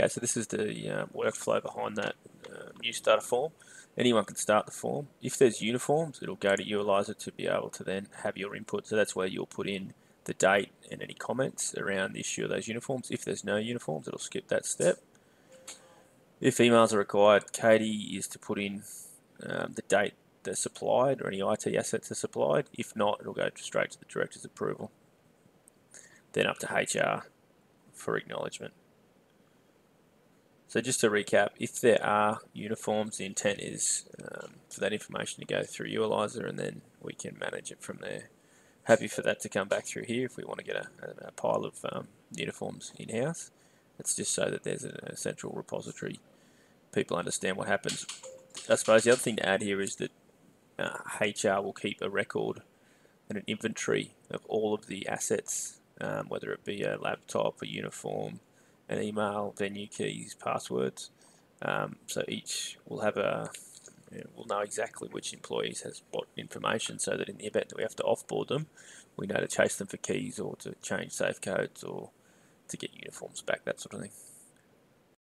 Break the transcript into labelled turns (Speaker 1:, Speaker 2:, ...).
Speaker 1: Okay, so this is the uh, workflow behind that uh, new starter form. Anyone can start the form. If there's uniforms, it'll go to Uilizer to be able to then have your input. So that's where you'll put in the date and any comments around the issue of those uniforms. If there's no uniforms, it'll skip that step. If emails are required, Katie is to put in um, the date they're supplied or any IT assets are supplied. If not, it'll go straight to the director's approval. Then up to HR for acknowledgement. So just to recap, if there are uniforms, the intent is um, for that information to go through Uilizer and then we can manage it from there. Happy for that to come back through here if we want to get a, a pile of um, uniforms in-house. It's just so that there's a, a, central repository. People understand what happens. I suppose the other thing to add here is that uh, HR will keep a record and an inventory of all of the assets, um, whether it be a laptop, a uniform, an email, venue keys, passwords. Um, so each will have a you know, we'll know exactly which employees has what information so that in the event that we have to offboard them, we know to chase them for keys or to change safe codes or to get uniforms back, that sort of thing.